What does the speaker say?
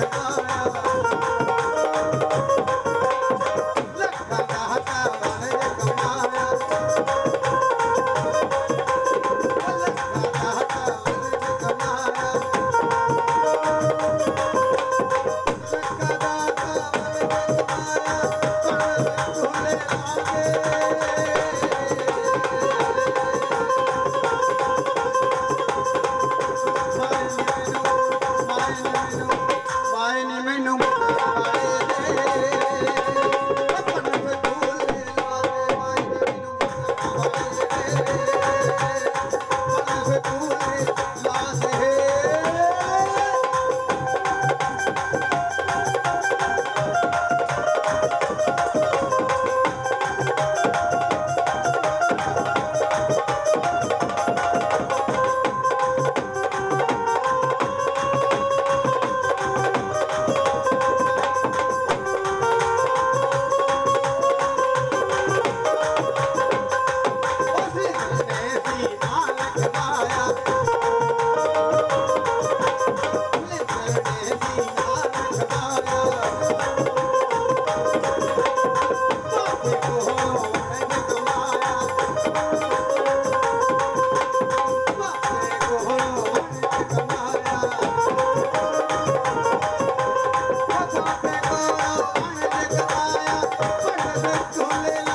Yeah, yeah. झूले ला